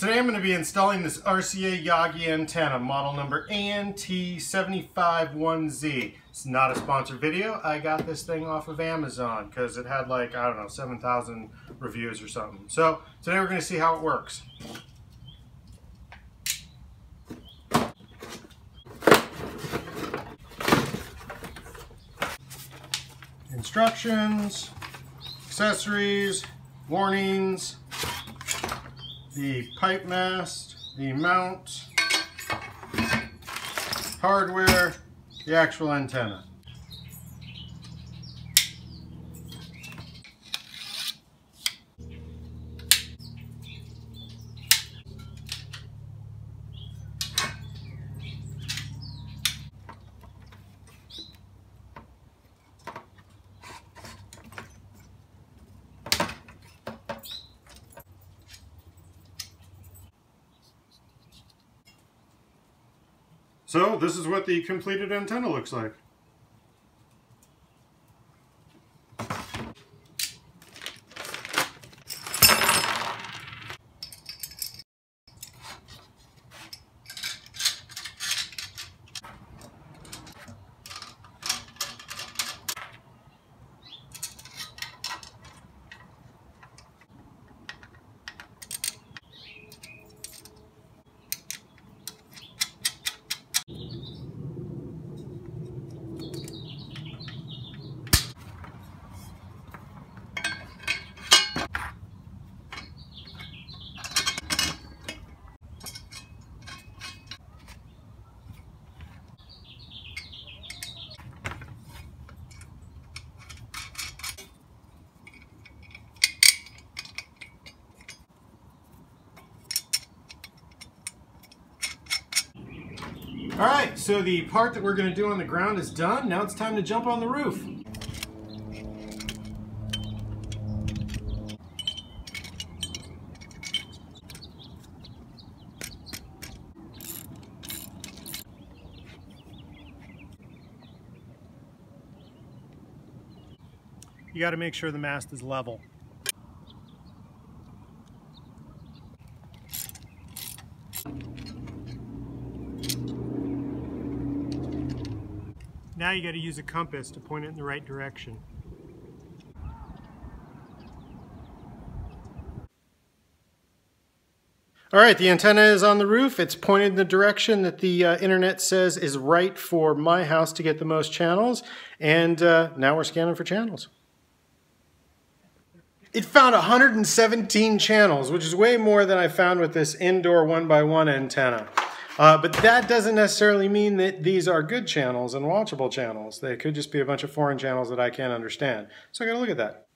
Today I'm going to be installing this RCA Yagi antenna, model number ANT751Z. It's not a sponsored video. I got this thing off of Amazon because it had like, I don't know, 7,000 reviews or something. So today we're going to see how it works. Instructions, accessories, warnings, the pipe mast, the mount, hardware, the actual antenna. So this is what the completed antenna looks like. All right, so the part that we're gonna do on the ground is done. Now it's time to jump on the roof. You gotta make sure the mast is level. Now you got to use a compass to point it in the right direction. All right, the antenna is on the roof. It's pointed in the direction that the uh, internet says is right for my house to get the most channels. And uh, now we're scanning for channels. It found 117 channels, which is way more than I found with this indoor 1byone antenna. Uh, but that doesn't necessarily mean that these are good channels and watchable channels. They could just be a bunch of foreign channels that I can't understand. So I gotta look at that.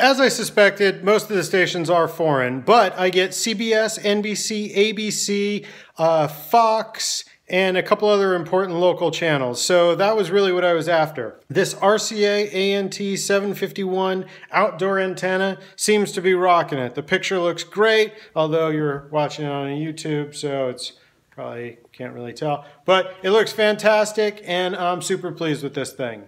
As I suspected, most of the stations are foreign, but I get CBS, NBC, ABC, uh, Fox, and a couple other important local channels. So that was really what I was after. This RCA ANT 751 outdoor antenna seems to be rocking it. The picture looks great, although you're watching it on YouTube, so it's probably can't really tell. But it looks fantastic, and I'm super pleased with this thing.